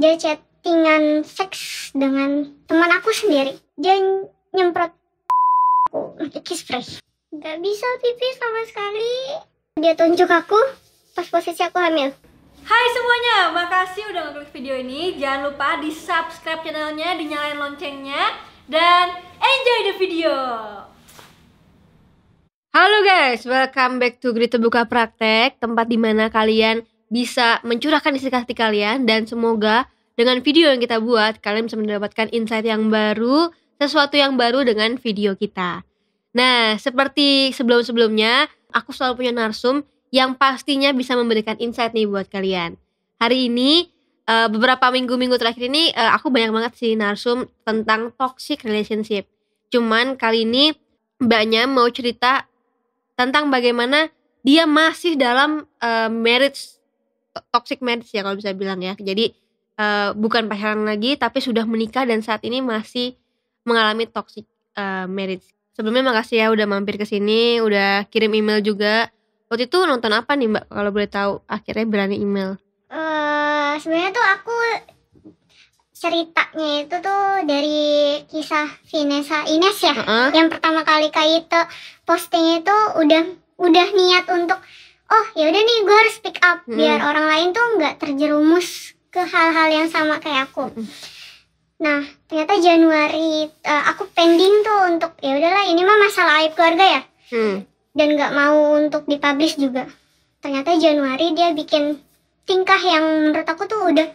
dia chattingan seks dengan teman aku sendiri. Dia nyemprot aku. Kiss spray nggak bisa pipis sama sekali. Dia tunjuk aku. Pas posisi aku hamil. Hai semuanya, makasih udah ngeklik video ini. Jangan lupa di subscribe channelnya, dinyalain loncengnya, dan enjoy the video. Halo guys, welcome back to Grit Buka Praktek, tempat di mana kalian bisa mencurahkan isi hati kalian dan semoga dengan video yang kita buat kalian bisa mendapatkan insight yang baru, sesuatu yang baru dengan video kita. Nah, seperti sebelum-sebelumnya, aku selalu punya narsum yang pastinya bisa memberikan insight nih buat kalian. Hari ini uh, beberapa minggu-minggu terakhir ini uh, aku banyak banget sih narsum tentang toxic relationship. Cuman kali ini mbaknya mau cerita tentang bagaimana dia masih dalam uh, marriage toxic marriage ya kalau bisa bilang ya. Jadi uh, bukan pacaran lagi tapi sudah menikah dan saat ini masih mengalami toxic uh, marriage. Sebelumnya makasih ya udah mampir ke sini, udah kirim email juga Waktu itu nonton apa nih Mbak kalau boleh tahu? Akhirnya berani email. Uh, sebenarnya tuh aku ceritanya itu tuh dari kisah Vanessa Ines ya. Uh -uh. Yang pertama kali kayak itu posting itu udah udah niat untuk oh ya udah nih gue harus speak up hmm. biar orang lain tuh nggak terjerumus ke hal-hal yang sama kayak aku. Hmm. Nah, ternyata Januari uh, aku pending tuh untuk ya udahlah ini mah masalah aib keluarga ya. Hmm dan nggak mau untuk dipublish juga ternyata Januari dia bikin tingkah yang menurut aku tuh udah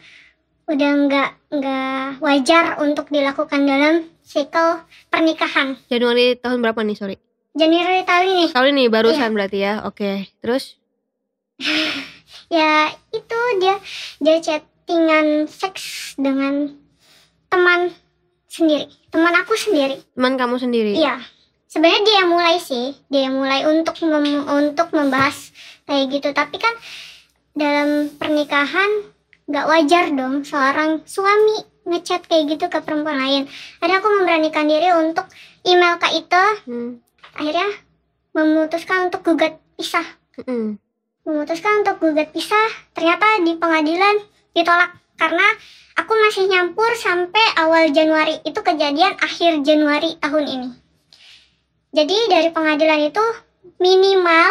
udah nggak nggak wajar untuk dilakukan dalam sikel pernikahan Januari tahun berapa nih sorry Januari tahun ini tahun ini barusan iya. berarti ya oke terus ya itu dia. Dia chattingan seks dengan teman sendiri. Teman aku sendiri. Teman kamu sendiri? Iya. Sebenarnya dia yang mulai sih. Dia yang mulai untuk mem untuk membahas kayak gitu. Tapi kan dalam pernikahan nggak wajar dong seorang suami ngechat kayak gitu ke perempuan lain. Akhirnya aku memberanikan diri untuk email ke itu hmm. akhirnya memutuskan untuk gugat pisah. Hmm. Memutuskan untuk gugat pisah ternyata di pengadilan ditolak karena aku masih nyampur sampai awal Januari itu kejadian akhir Januari tahun ini jadi dari pengadilan itu minimal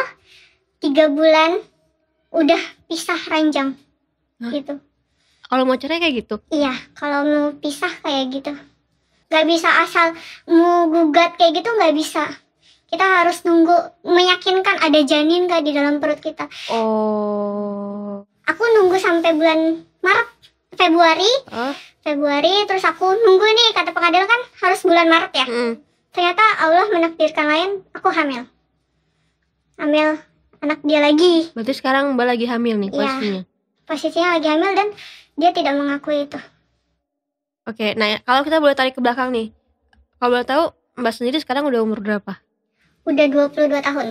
tiga bulan udah pisah ranjang Hah? gitu. Kalau mau cerai kayak gitu? Iya, kalau mau pisah kayak gitu. Gak bisa asal mau gugat kayak gitu gak bisa. Kita harus nunggu meyakinkan ada janin gak di dalam perut kita. Oh. Aku nunggu sampai bulan Maret, Februari. Huh? Februari terus aku nunggu nih kata pengadilan kan harus bulan Maret ya. Hmm ternyata Allah menakdirkan lain aku hamil hamil anak dia lagi berarti sekarang mbak lagi hamil nih ya, posisinya posisinya lagi hamil dan dia tidak mengakui itu oke nah kalau kita boleh tarik ke belakang nih kalau boleh tahu mbak sendiri sekarang udah umur berapa udah 22 tahun.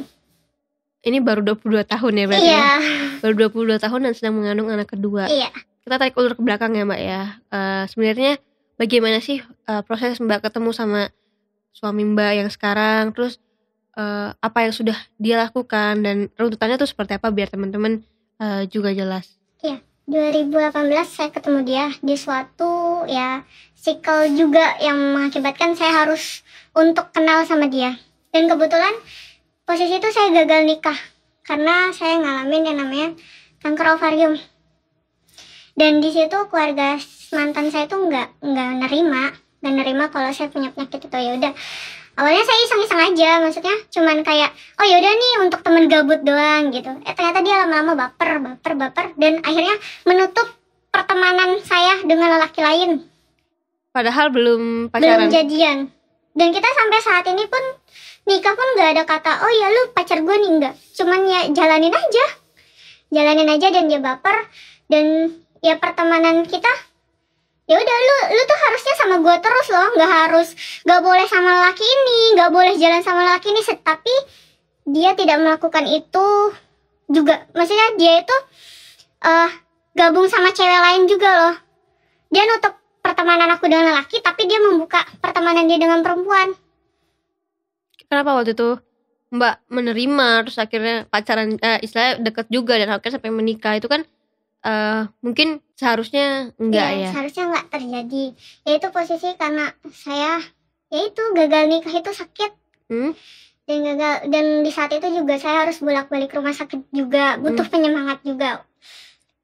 Ini baru 22 tahun ya berarti iya. ya baru 22 tahun dan sedang mengandung anak kedua. Iya. Kita tarik ulur ke belakang ya mbak ya. Uh, sebenarnya bagaimana sih uh, proses mbak ketemu sama suami Mbak yang sekarang, terus uh, apa yang sudah dia lakukan? Dan runtutannya tuh seperti apa biar teman-teman uh, juga jelas. Iya, 2018 saya ketemu dia. Di suatu ya sikel juga yang mengakibatkan saya harus untuk kenal sama dia. Dan kebetulan posisi itu saya gagal nikah. Karena saya ngalamin yang namanya kanker ovarium. Dan di situ keluarga mantan saya tuh nggak nggak nerima. Dan nerima kalau saya punya penyakit itu. Ya udah. Awalnya saya iseng-iseng aja. Maksudnya cuman kayak oh yaudah nih untuk temen gabut doang gitu. Eh ternyata dia lama-lama baper baper baper. Dan akhirnya menutup pertemanan saya dengan lelaki lain. Padahal belum pacaran. belum jadian. Dan kita sampai saat ini pun nikah pun nggak ada kata oh ya lu pacar gue nih. Enggak cuman ya jalanin aja. Jalanin aja dan dia baper. Dan ya pertemanan kita ya udah lu lu tuh harusnya sama gue terus loh. Nggak harus nggak boleh sama laki ini nggak boleh jalan sama laki ini. Tapi dia tidak melakukan itu juga. Maksudnya dia itu uh, gabung sama cewek lain juga loh. Dia nutup pertemanan aku dengan laki tapi dia membuka pertemanan dia dengan perempuan kenapa waktu itu? Mbak menerima terus akhirnya pacaran eh, istilahnya deket juga dan akhirnya sampai menikah. Itu kan eh, mungkin seharusnya enggak Iya, ya. seharusnya nggak terjadi. Ya itu posisi karena saya ya itu gagal nikah itu sakit. Hmm? dan gagal dan di saat itu juga saya harus bolak balik rumah sakit juga butuh penyemangat juga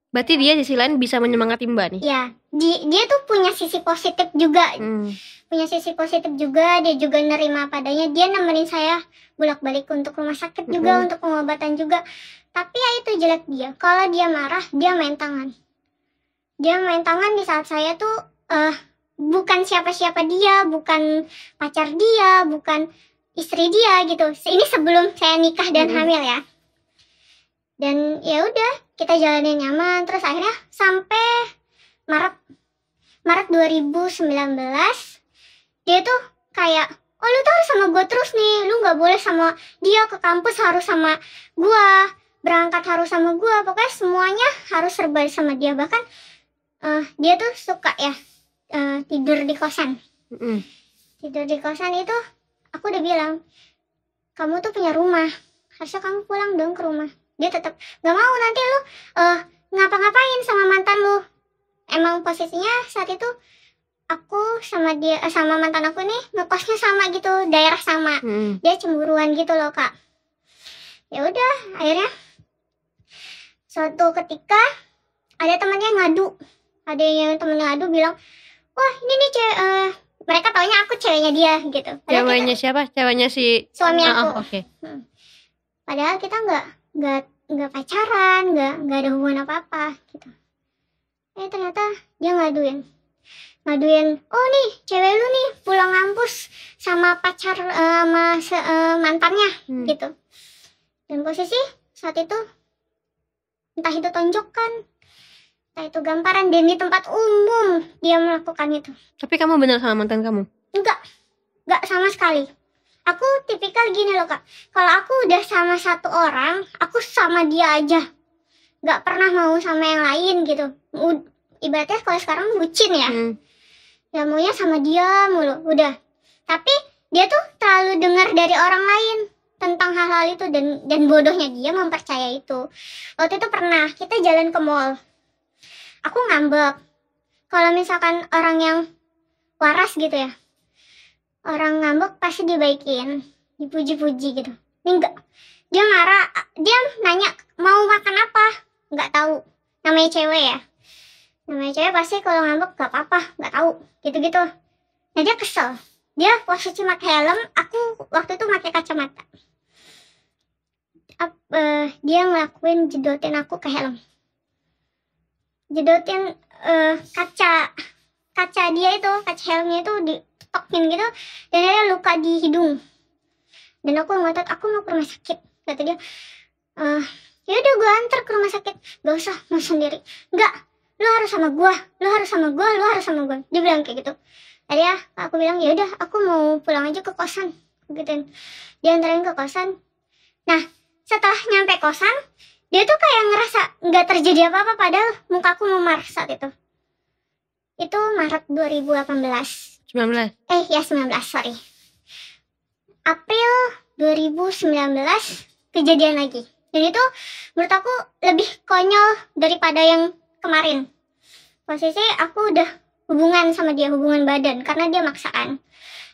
Berarti dia di sisi lain bisa menyemangati Mbak nih. ya di, dia tuh punya sisi positif juga Hmm. punya sisi positif juga dia juga nerima padanya dia nemenin saya bolak balik untuk rumah sakit juga Mm-mm. untuk pengobatan juga tapi ya itu jelek dia kalau dia marah dia main tangan dia main tangan di saat saya tuh eh bukan siapa-siapa dia bukan pacar dia bukan istri dia gitu ini sebelum saya nikah dan Mm-mm. hamil ya dan ya udah kita jalanin nyaman. Terus akhirnya sampai Maret Maret 2019 dia tuh kayak oh lu tuh harus sama gue terus nih. Lu nggak boleh sama dia ke kampus harus sama gue berangkat harus sama gue pokoknya semuanya harus serba sama dia. Bahkan eh, dia tuh suka ya eh, tidur di kosan. Mm-mm. tidur di kosan itu aku udah bilang kamu tuh punya rumah. Harusnya kamu pulang dong ke rumah dia tetap gak mau nanti lu eh ngapa-ngapain sama mantan lu. Emang posisinya saat itu aku sama dia eh, sama mantan aku nih ngekosnya sama gitu daerah sama. Mm-mm. dia cemburuan gitu loh kak. Ya udah akhirnya suatu ketika ada temannya ngadu. Ada yang temennya ngadu bilang wah ini nih cewek eh, mereka taunya aku ceweknya dia gitu. Padahal Ceweknya siapa? Ceweknya si suami Ah, aku. ah, Oke. padahal kita nggak nggak nggak pacaran nggak nggak ada hubungan apa apa gitu. Eh ternyata dia ngaduin. Ngaduin oh nih cewek lu nih pulang kampus sama pacar eh, sama se- eh, mantannya Hmm. gitu. Dan posisi saat itu entah itu tonjokan entah itu gamparan dan di tempat umum dia melakukan itu. Tapi kamu benar sama mantan kamu? enggak enggak sama sekali aku tipikal gini loh kak. Kalau aku udah sama satu orang aku sama dia aja. Nggak pernah mau sama yang lain gitu. Ibaratnya kalau sekarang bucin ya. Hmm. ya maunya sama dia mulu udah. Tapi dia tuh terlalu dengar dari orang lain tentang hal-hal itu dan dan bodohnya dia mempercaya itu. Waktu itu pernah kita jalan ke mall. Aku ngambek. Kalau misalkan orang yang waras gitu ya orang ngambek pasti dibaikin dipuji-puji gitu. Ini enggak dia marah dia nanya mau makan apa? Nggak tahu. Namanya cewek ya. Namanya cewek pasti kalau ngambek gak apa-apa nggak tahu. Gitu-gitu. Nah dia kesel. Dia posisi pakai helm aku waktu itu pakai kacamata. Ap- eh, dia ngelakuin jedotin aku ke helm. Jedotin eh, kaca kaca dia itu kaca helmnya itu ditokin gitu dan dia luka di hidung. Dan aku ngotot aku mau ke rumah sakit kata dia. Eh ya udah gue antar ke rumah sakit. Gak usah mau sendiri. Enggak lu harus sama gua lu harus sama gua lu harus sama gua. Dia bilang kayak gitu. Tadi ya aku bilang ya udah aku mau pulang aja ke kosan gituin. Dia anterin ke kosan. Nah setelah nyampe kosan dia tuh kayak ngerasa nggak terjadi apa-apa padahal mukaku memar saat itu itu Maret 2018 19. eh ya 19 sorry. April 2019 kejadian lagi. Dan itu menurut aku lebih konyol daripada yang kemarin. Posisi aku udah hubungan sama dia hubungan badan karena dia maksaan.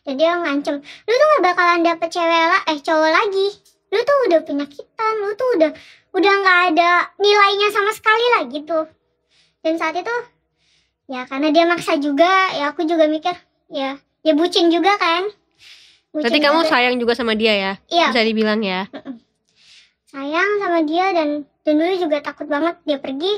Dan dia ngancem lu tuh gak bakalan dapet cewek lah eh cowok lagi. Lu tuh udah penyakitan lu tuh udah udah nggak ada nilainya sama sekali lah gitu. Dan saat itu ya karena dia maksa juga. Ya aku juga mikir ya ya bucin juga kan. Bucin Berarti kamu juga. sayang juga sama dia ya? iya. Bisa dibilang ya. sayang sama dia dan dan dulu juga takut banget dia pergi.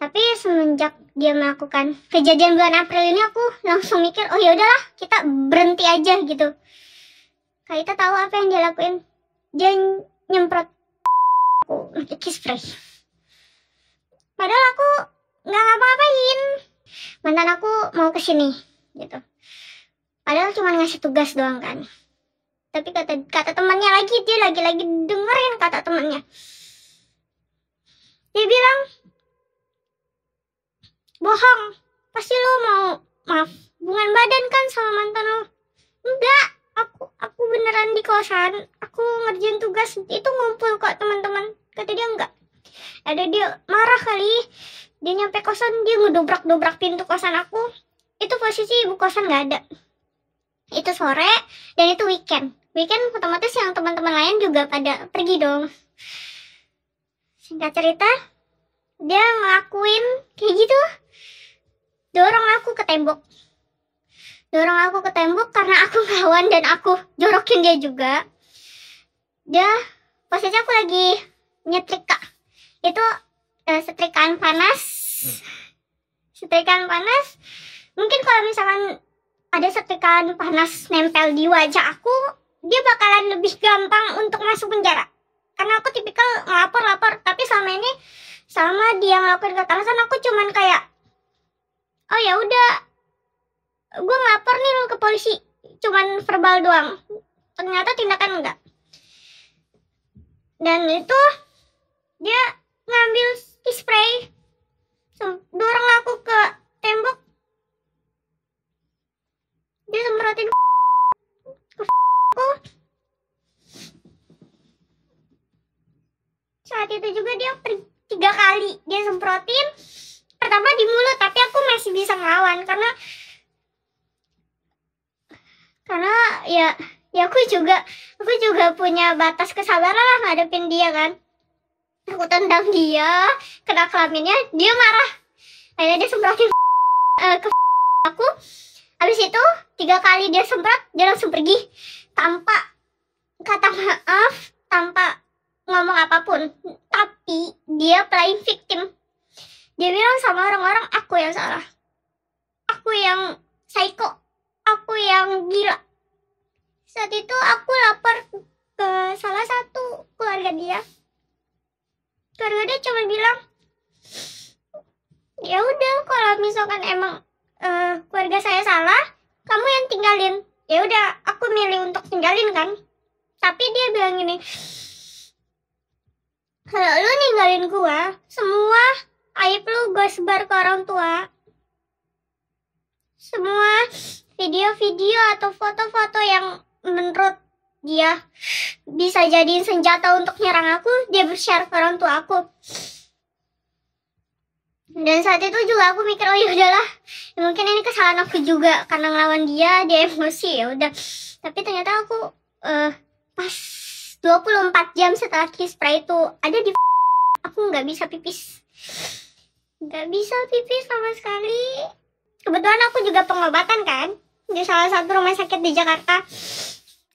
Tapi semenjak dia melakukan kejadian bulan April ini aku langsung mikir oh ya udahlah kita berhenti aja gitu. Kak Ita tahu apa yang dia lakuin? Dia nyemprot aku pakai kiss spray padahal aku nggak ngapa-ngapain. Mantan aku mau ke sini gitu. Padahal cuma ngasih tugas doang kan. Tapi kata kata temannya lagi dia lagi-lagi dengerin kata temannya. Dia bilang bohong pasti lo mau maaf hubungan badan kan sama mantan lo enggak aku aku beneran di kosan aku ngerjain tugas itu ngumpul kok teman-teman. Kata dia enggak. Ada dia marah kali dia nyampe kosan dia ngedobrak-dobrak pintu kosan aku. Itu posisi ibu kosan nggak ada. Itu sore dan itu weekend. Weekend otomatis yang teman-teman lain juga pada pergi dong. Singkat cerita dia ngelakuin kayak gitu. Dorong aku ke tembok. Dorong aku ke tembok karena aku ngelawan dan aku jorokin dia juga. Dia posisi aku lagi nyetrika itu eh, setrikaan panas. Setrikaan panas. Mungkin kalau misalkan ada setrikaan panas nempel di wajah aku dia bakalan lebih gampang untuk masuk penjara. Karena aku tipikal ngelapor-lapor tapi selama ini sama dia ngelakuin kekerasan aku cuman kayak oh ya udah gue ngelapor nih lu ke polisi. Cuman verbal doang. Ternyata tindakan enggak. Dan itu dia ngambil spray. Sem- dorong aku ke tembok. Dia semprotin ke aku. Saat itu juga dia tiga kali dia semprotin. Pertama di mulut tapi aku masih bisa ngelawan karena karena ya ya aku juga aku juga punya batas kesabaran lah ngadepin dia kan aku tendang dia kena kelaminnya dia marah. Akhirnya dia semprotin eh, ke aku. Habis itu tiga kali dia semprot dia langsung pergi. Tanpa kata maaf tanpa ngomong apa pun. Tapi dia playing victim. Dia bilang sama orang-orang aku yang salah. Aku yang psycho aku yang gila saat itu aku lapor ke salah satu keluarga dia keluarga dia cuma bilang ya udah kalau misalkan emang eh, keluarga saya salah kamu yang tinggalin ya udah aku milih untuk tinggalin kan tapi dia bilang gini kalau lu ninggalin gua semua aib lu gue sebar ke orang tua semua video-video atau foto-foto yang menurut dia bisa jadiin senjata untuk nyerang aku dia share ke orang tua aku. Dan saat itu juga aku mikir oh ya udahlah. Ya mungkin ini kesalahan aku juga karena ngelawan dia dia emosi ya udah. Tapi ternyata aku eh pas 24 jam setelah kiss spray itu ada di aku nggak bisa pipis. Nggak bisa pipis sama sekali. Kebetulan aku juga pengobatan kan di salah satu rumah sakit di Jakarta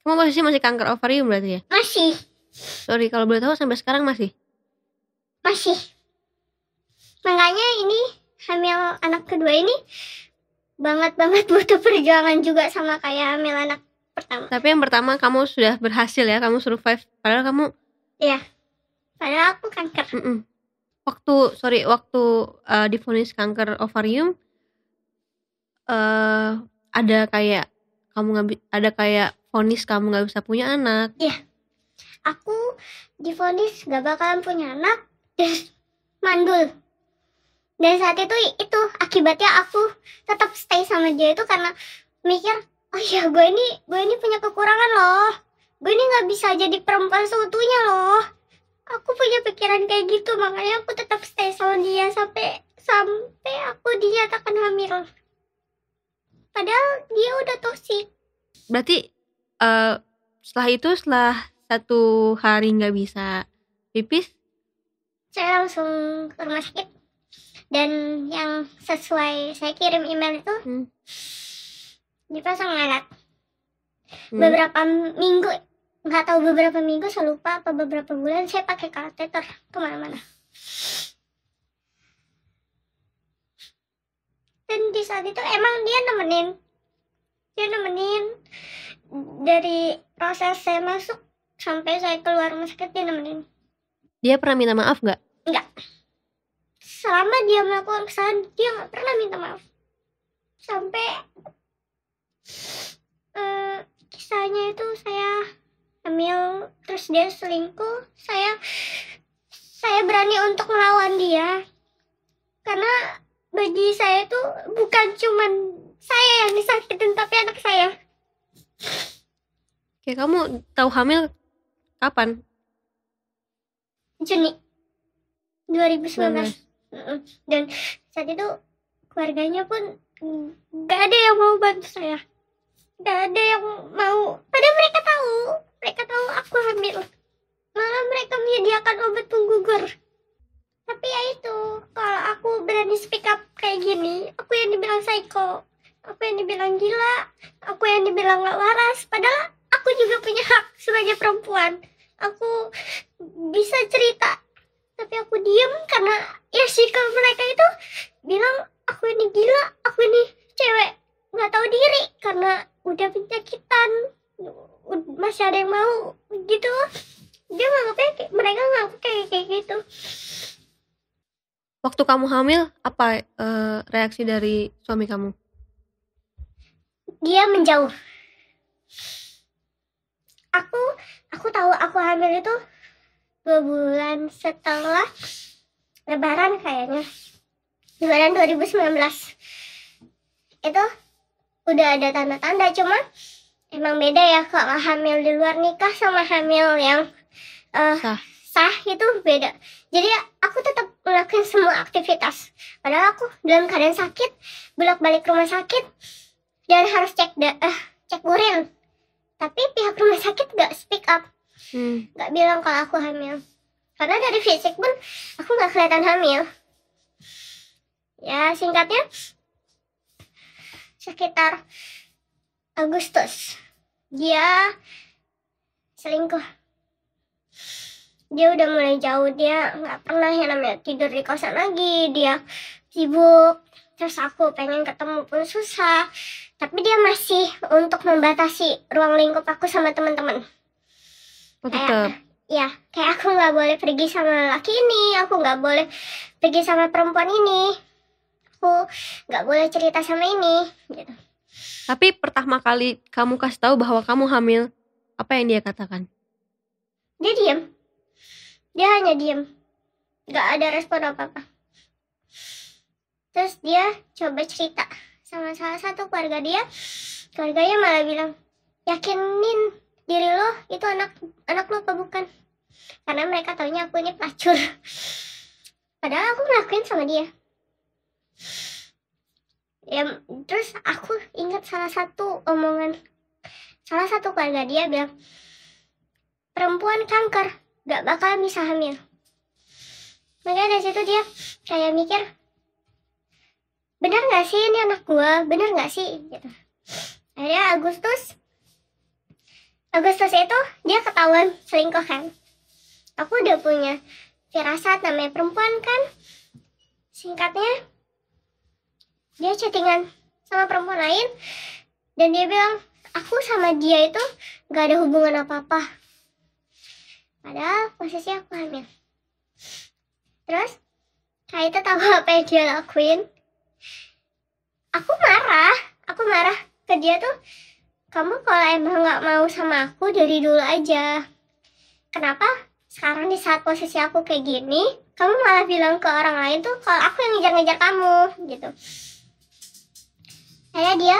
Kamu posisi masih kanker ovarium berarti ya? masih Sorry kalau boleh tahu sampai sekarang masih. masih makanya ini hamil anak kedua ini banget banget butuh perjuangan juga sama kayak hamil anak pertama Tapi yang pertama kamu sudah berhasil ya, kamu survive. Padahal kamu padahal aku kanker mm-mm. waktu sorry waktu uh, divonis kanker ovarium eh ada kayak kamu nggak ada kayak vonis kamu nggak bisa punya anak. aku divonis gak bakalan punya anak dan mandul. Dan saat itu itu akibatnya aku tetap stay sama dia itu karena mikir oh iya gue ini gue ini punya kekurangan loh. Gue ini nggak bisa jadi perempuan seutuhnya loh. Aku punya pikiran kayak gitu makanya aku tetap stay sama dia sampai sampai aku dinyatakan hamil padahal dia udah toksik Berarti eh setelah itu setelah satu hari nggak bisa pipis, saya langsung ke rumah sakit. Dan yang sesuai saya kirim email itu Hmm. dipasang alat. Hmm, beberapa minggu nggak tahu beberapa minggu saya lupa apa beberapa bulan saya pakai kateter ke mana-mana dan di saat itu emang dia nemenin. Dia nemenin. Dari proses saya masuk sampai saya keluar rumah sakit dia nemenin. Dia pernah minta maaf nggak? selama dia melakukan kesalahan dia nggak pernah minta maaf. Sampai eh, kisahnya itu saya hamil terus dia selingkuh saya saya berani untuk melawan dia. Karena bagi saya itu bukan cuman saya yang disakitin tapi anak saya. Kayak kamu tahu hamil kapan? Juni 2019 Mm-mm. dan saat itu keluarganya pun nggak ada yang mau bantu saya. Nggak ada yang mau. Padahal mereka tahu mereka tahu aku hamil. Malah mereka menyediakan obat penggugur tapi ya itu kalau aku berani speak up kayak gini aku yang dibilang psycho aku yang dibilang gila aku yang dibilang gak waras padahal aku juga punya hak sebagai perempuan. Aku bisa cerita tapi aku diem karena ya sikap mereka itu bilang aku ini gila aku ini cewek nggak tahu diri karena udah penyakitan masih ada yang mau gitu. Dia nganggapnya kayak mereka nganggap kayak kayak gitu. Waktu kamu hamil, apa eh, reaksi dari suami kamu? Dia menjauh. Aku aku tahu aku hamil itu dua bulan setelah lebaran kayaknya. Lebaran 2019 itu udah ada tanda-tanda cuma emang beda ya kalau hamil di luar nikah sama hamil yang eh, Sah. sah itu beda. Jadi aku tetap melakukan semua aktivitas. Padahal aku dalam keadaan sakit bolak-balik rumah sakit dan harus cek da eh, cek urin tapi pihak rumah sakit gak speak up. Hmm. gak bilang kalau aku hamil. Karena dari fisik pun aku gak kelihatan hamil. Ya singkatnya sekitar Agustus. Dia selingkuh. Dia udah mulai jauh. Dia nggak pernah yang namanya tidur di kosan lagi. Dia sibuk. Terus aku pengen ketemu pun susah tapi dia masih untuk membatasi ruang lingkup aku sama teman-teman. Oh, tetap. ya kayak aku nggak boleh pergi sama laki ini aku nggak boleh pergi sama perempuan ini. Aku nggak boleh cerita sama ini gitu. Tapi pertama kali kamu kasih tahu bahwa kamu hamil, apa yang dia katakan? dia diem. Dia hanya diem. Nggak ada respon apa apa terus dia coba cerita sama salah satu keluarga dia. Keluarganya malah bilang yakinin diri lo itu anak anak lo apa bukan? Karena mereka taunya aku ini pelacur. Padahal aku ngelakuin sama dia. Ya terus aku ingat salah satu omongan salah satu keluarga dia bilang perempuan kanker gak bakal bisa hamil. Makanya dari situ dia kayak mikir bener gak sih ini anak gua? Bener gak sih? Gitu. Akhirnya Agustus Agustus itu dia ketahuan selingkuh kan. Aku udah punya firasat namanya perempuan kan. Singkatnya dia chattingan sama perempuan lain dan dia bilang aku sama dia itu gak ada hubungan apa-apa. Padahal posisi aku hamil. Terus Kak itu tahu apa yang dia lakuin aku marah. Aku marah ke dia tuh kamu kalau emang nggak mau sama aku dari dulu aja. Kenapa sekarang di saat posisi aku kayak gini kamu malah bilang ke orang lain tuh kalau aku yang ngejar-ngejar kamu gitu. Saya dia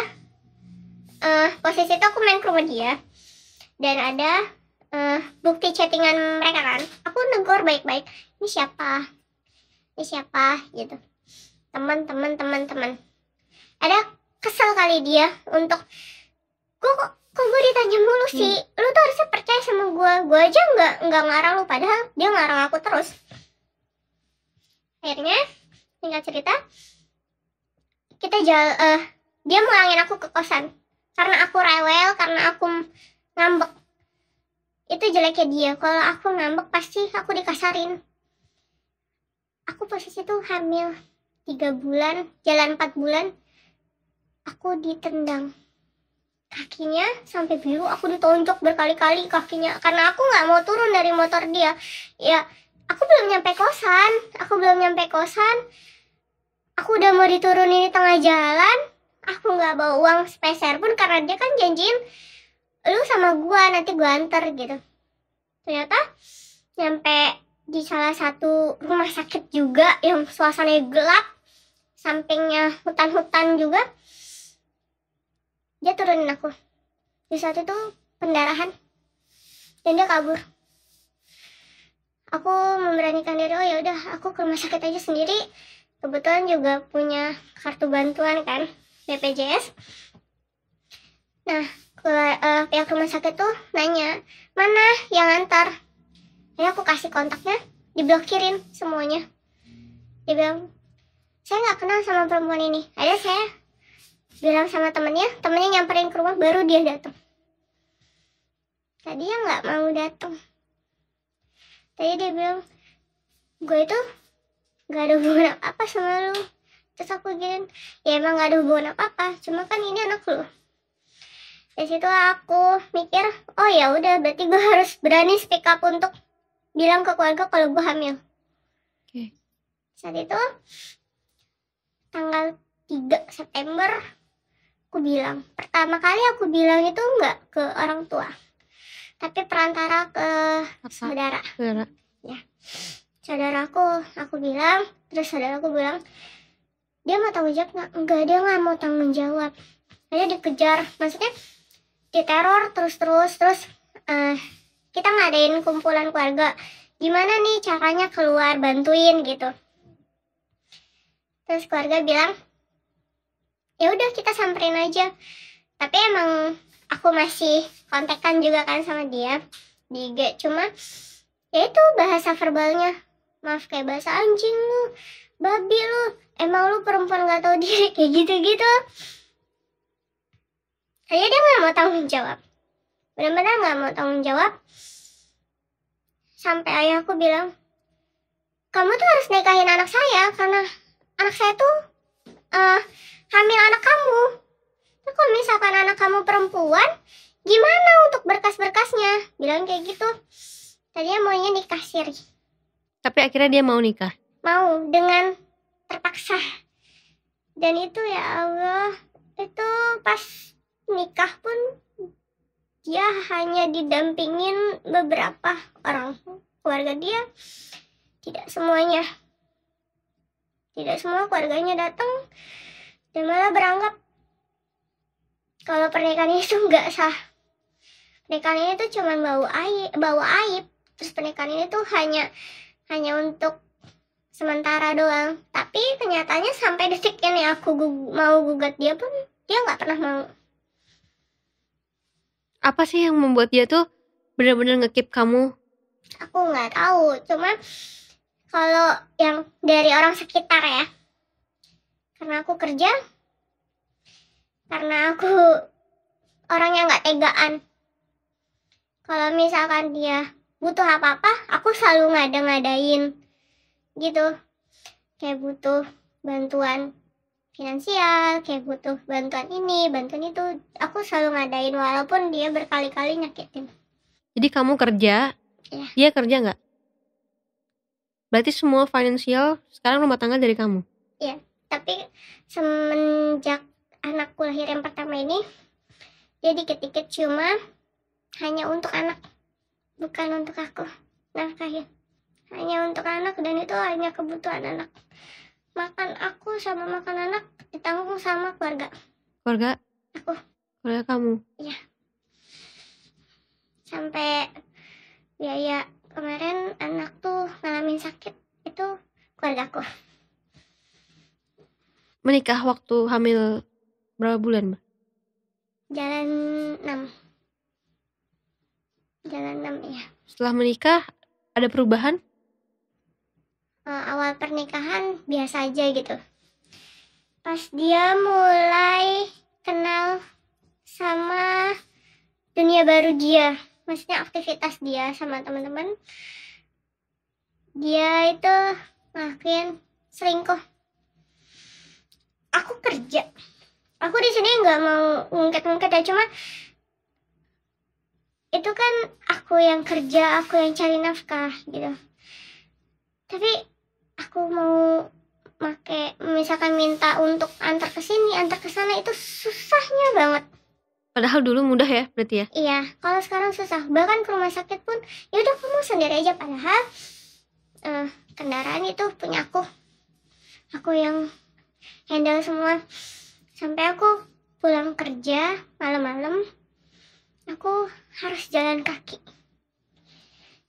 eh posisi itu aku main ke rumah dia dan ada eh, bukti chattingan mereka kan. Aku negor baik-baik ini siapa? Ini siapa? Gitu. Teman teman teman teman ada kesel kali dia untuk gue kok kok gue ditanya mulu sih? Lu tuh harusnya percaya sama gue gue aja nggak nggak ngarang lu padahal dia ngarang aku terus. Akhirnya tinggal cerita kita jal eh, dia ngulangin aku ke kosan. Karena aku rewel karena aku ngambek. Itu jeleknya dia. Kalau aku ngambek pasti aku dikasarin. Aku posisi tuh hamil tiga bulan jalan empat bulan aku ditendang. Kakinya sampai biru aku ditonjok berkali-kali kakinya. Karena aku nggak mau turun dari motor dia. Ya aku belum nyampe kosan. Aku belum nyampe kosan. Aku udah mau diturunin di tengah jalan. Aku nggak bawa uang sepeser pun karena dia kan janjiin lu sama gua nanti gua anter gitu. Ternyata nyampe di salah satu rumah sakit juga yang suasananya gelap. Sampingnya hutan-hutan juga dia turunin aku. Di saat itu pendarahan. Dan dia kabur. Aku memberanikan diri oh ya udah aku ke rumah sakit aja sendiri. Kebetulan juga punya kartu bantuan kan BPJS nah ke uh, pihak rumah sakit tuh nanya mana yang antar? Jadi aku kasih kontaknya diblokirin semuanya. Dia bilang saya nggak kenal sama perempuan ini. Ada saya bilang sama temennya temennya nyamperin ke rumah baru dia datang tadi yang nggak mau datang tadi dia bilang gue itu gak ada hubungan apa apa sama lu. Terus aku gini ya emang gak ada hubungan apa apa cuma kan ini anak lu. Dari situ aku mikir oh ya udah berarti gue harus berani speak up untuk bilang ke keluarga kalau gue hamil. Oke. saat itu tanggal 3 September aku bilang pertama kali aku bilang itu nggak ke orang tua tapi perantara ke Apa? saudara. Saudara. saudaraku aku bilang terus saudaraku bilang dia mau tanggung jawab nggak? Enggak dia nggak mau tanggung jawab. Dia dikejar maksudnya diteror terus terus terus eh, kita ngadain kumpulan keluarga. Gimana nih caranya keluar bantuin gitu. Terus keluarga bilang ya udah kita samperin aja. Tapi emang aku masih kontekan juga kan sama dia di IG cuma ya itu bahasa verbalnya. Maaf kayak bahasa anjing lu babi lu emang lu perempuan gak tahu diri kayak gitu gitu kayaknya dia nggak mau tanggung jawab. Benar-benar nggak mau tanggung jawab. Sampai ayahku bilang kamu tuh harus nikahin anak saya karena anak saya tuh eh, hamil anak kamu. Terus kalau misalkan anak kamu perempuan gimana untuk berkas-berkasnya? Bilang kayak gitu. Tadinya maunya nikah siri. Tapi akhirnya dia mau nikah. mau dengan terpaksa. Dan itu ya Allah itu pas nikah pun dia hanya didampingin beberapa orang. Keluarga dia tidak semuanya. Tidak semua keluarganya datang dan malah beranggap kalau pernikahan itu nggak sah. Pernikahan ini tuh cuma bau aib bawa aib. Terus pernikahan ini tuh hanya hanya untuk sementara doang. Tapi kenyataannya sampai detik ini aku gu- mau gugat dia pun dia nggak pernah mau. Apa sih yang membuat dia tuh benar-benar ngekip kamu? aku nggak tahu. Cuma kalau yang dari orang sekitar ya karena aku kerja karena aku orang yang nggak tegaan kalau misalkan dia butuh apa-apa aku selalu ngada-ngadain gitu kayak butuh bantuan finansial kayak butuh bantuan ini bantuan itu aku selalu ngadain walaupun dia berkali-kali nyakitin Jadi kamu kerja, Iya. dia kerja nggak? Berarti semua finansial sekarang rumah tangga dari kamu. Tapi semenjak anakku lahir yang pertama ini dia dikit-dikit cuma hanya untuk anak bukan untuk aku nafkahin hanya untuk anak dan itu hanya kebutuhan anak makan aku sama makan anak ditanggung sama keluarga Keluarga? Aku. Keluarga kamu. sampai biaya kemarin anak tuh ngalamin sakit itu keluargaku Menikah waktu hamil berapa bulan, Mbak? jalan 6 jalan 6 ya Setelah menikah ada perubahan? Eh, awal pernikahan biasa aja gitu. Pas dia mulai kenal sama dunia baru dia, maksudnya aktivitas dia sama teman-teman, dia itu ngelakuin selingkuh. Aku kerja. Aku di sini nggak mau ngungkit-ngungkit ya, cuma itu kan aku yang kerja, aku yang cari nafkah gitu. Tapi aku mau make misalkan minta untuk antar ke sini antar ke sana itu susahnya banget Padahal dulu mudah ya berarti ya? iya kalau sekarang susah bahkan ke rumah sakit pun ya udah kamu sendiri aja padahal eh, kendaraan itu punya aku aku yang handle semua. Sampai aku pulang kerja malam-malam aku harus jalan kaki.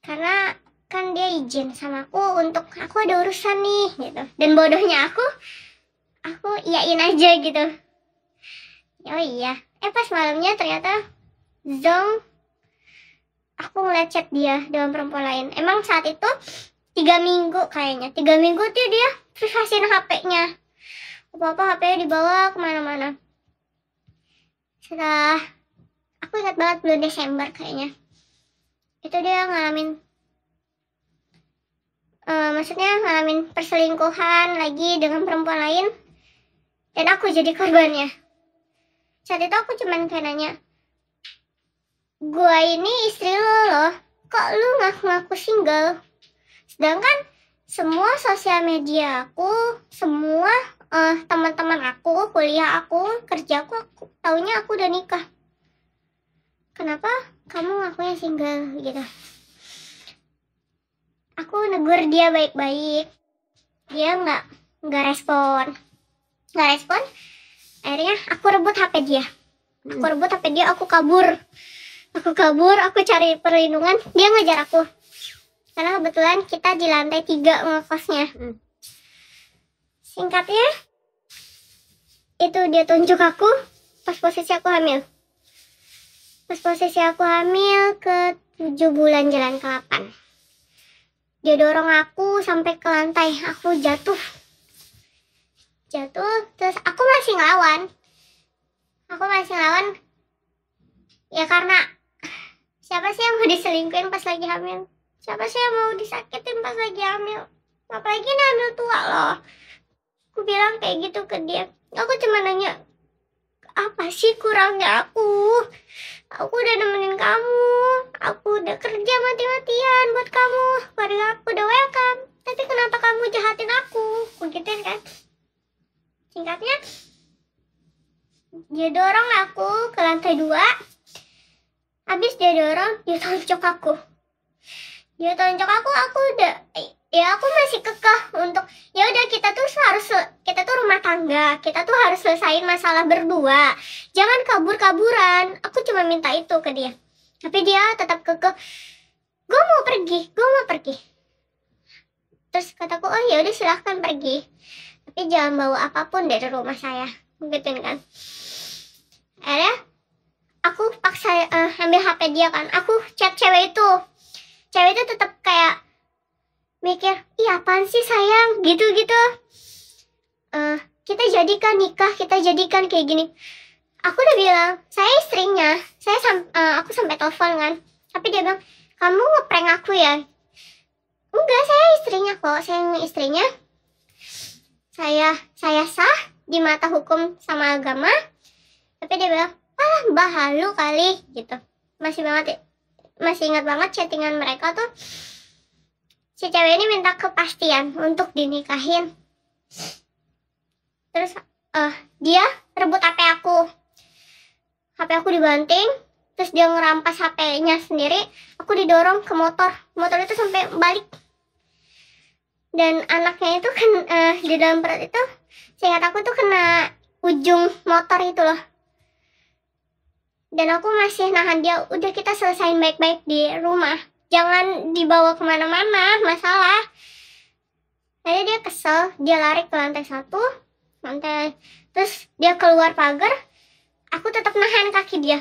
Karena kan dia izin sama aku untuk aku ada urusan nih gitu. Dan bodohnya aku aku iyain aja gitu. Oh iya. Eh pas malamnya ternyata Zong aku ngeliat chat dia dengan perempuan lain. Emang saat itu tiga minggu kayaknya. Tiga minggu tuh dia privasin HP-nya apa-apa HP-nya dibawa ke mana-mana. Setelah aku ingat banget bulan Desember kayaknya. Itu dia ngalamin eh, maksudnya ngalamin perselingkuhan lagi dengan perempuan lain dan aku jadi korbannya. Saat itu aku cuman kayak nanya gua ini istri lo loh kok lu ngaku-ngaku single? Sedangkan semua sosial media aku semua eh, teman-teman aku kuliah aku kerja aku, aku taunya aku udah nikah. Kenapa? Kamu ngakunya single gitu. Aku negur dia baik-baik. Dia nggak nggak respon. Nggak respon akhirnya aku rebut hp dia. Aku rebut hp dia aku kabur. Aku kabur aku cari perlindungan. Dia ngejar aku. Karena kebetulan kita di lantai tiga ngekosnya. Hmm. Singkatnya itu dia tunjuk aku pas posisi aku hamil. Pas posisi aku hamil ke 7 bulan jalan ke 8 dia dorong aku sampai ke lantai. Aku jatuh. Jatuh terus aku masih ngelawan. Aku masih ngelawan. Ya karena siapa sih yang mau diselingkuhin pas lagi hamil? Siapa sih yang mau disakitin pas lagi hamil? Apalagi ini hamil tua loh aku bilang kayak gitu ke dia. Aku cuma nanya apa sih kurangnya aku? Aku udah nemenin kamu. Aku udah kerja mati-matian buat kamu. Keluarga aku udah welcome. Tapi kenapa kamu jahatin aku? Begituin kan? Singkatnya dia dorong aku ke lantai dua. Habis dia dorong dia tonjok aku. Dia tonjok aku aku udah ya aku masih kekeh untuk ya udah kita tuh harus kita tuh rumah tangga kita tuh harus selesaiin masalah berdua. Jangan kabur-kaburan aku cuma minta itu ke dia. Tapi dia tetap kekeh. Gue mau pergi gue mau pergi. Terus kataku oh ya udah silahkan pergi. Tapi jangan bawa apa pun dari rumah saya. Gitu kan. Akhirnya aku paksa eh, ambil hp dia kan. Aku chat cewek itu. Cewek itu tetap kayak mikir iya apaan sih sayang? Gitu gitu eh kita jadikan nikah kita jadikan kayak gini. Aku udah bilang saya istrinya saya sam- eh, aku sampai telepon kan tapi dia bilang kamu ngeprank aku ya enggak saya istrinya kok saya istrinya. Saya saya sah di mata hukum sama agama tapi dia bilang ah mbah halu kali gitu. Masih banget masih ingat banget chattingan mereka tuh si cewek ini minta kepastian untuk dinikahin. Terus eh dia rebut HP aku. HP aku dibanting terus dia ngerampas HP-nya sendiri. Aku didorong ke motor. Motor itu sampai balik. Dan anaknya itu kan eh, di dalam perut itu seingat aku tuh kena ujung motor itu loh. Dan aku masih nahan dia udah kita selesain baik-baik di rumah jangan dibawa ke mana-mana masalah. Akhirnya dia kesel dia lari ke lantai satu lantai terus dia keluar pagar aku tetap nahan kaki dia.